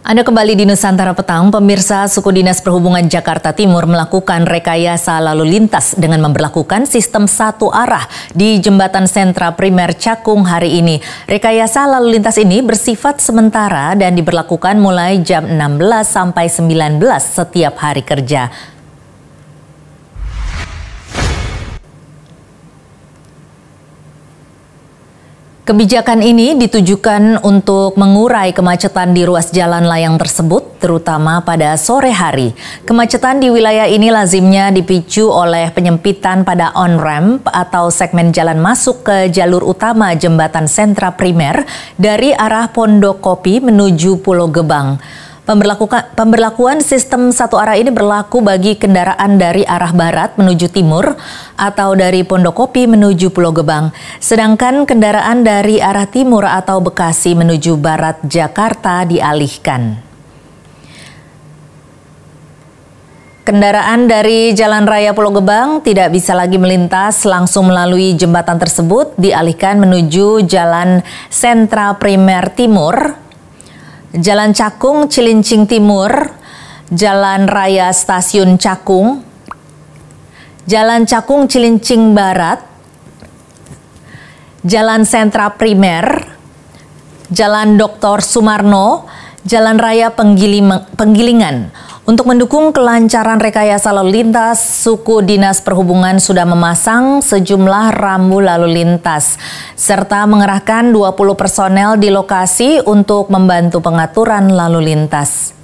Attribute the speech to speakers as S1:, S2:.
S1: Anda kembali di Nusantara Petang, pemirsa suku Dinas Perhubungan Jakarta Timur melakukan rekayasa lalu lintas dengan memperlakukan sistem satu arah di Jembatan Sentra Primer Cakung hari ini. Rekayasa lalu lintas ini bersifat sementara dan diberlakukan mulai jam 16 sampai 19 setiap hari kerja. Kebijakan ini ditujukan untuk mengurai kemacetan di ruas jalan layang tersebut, terutama pada sore hari. Kemacetan di wilayah ini lazimnya dipicu oleh penyempitan pada on-ramp atau segmen jalan masuk ke jalur utama jembatan sentra primer dari arah Pondok Kopi menuju Pulau Gebang. Pemberlakuan sistem satu arah ini berlaku bagi kendaraan dari arah barat menuju timur atau dari Pondokopi menuju Pulau Gebang. Sedangkan kendaraan dari arah timur atau Bekasi menuju barat Jakarta dialihkan. Kendaraan dari Jalan Raya Pulau Gebang tidak bisa lagi melintas langsung melalui jembatan tersebut, dialihkan menuju Jalan Sentra Primer Timur Jalan Cakung Cilincing Timur, Jalan Raya Stasiun Cakung, Jalan Cakung Cilincing Barat, Jalan Sentra Primer, Jalan Dr. Sumarno, Jalan Raya Penggilingan. Untuk mendukung kelancaran rekayasa lalu lintas, suku Dinas Perhubungan sudah memasang sejumlah rambu lalu lintas serta mengerahkan 20 personel di lokasi untuk membantu pengaturan lalu lintas.